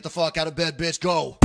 Get the fuck out of bed, bitch. Go.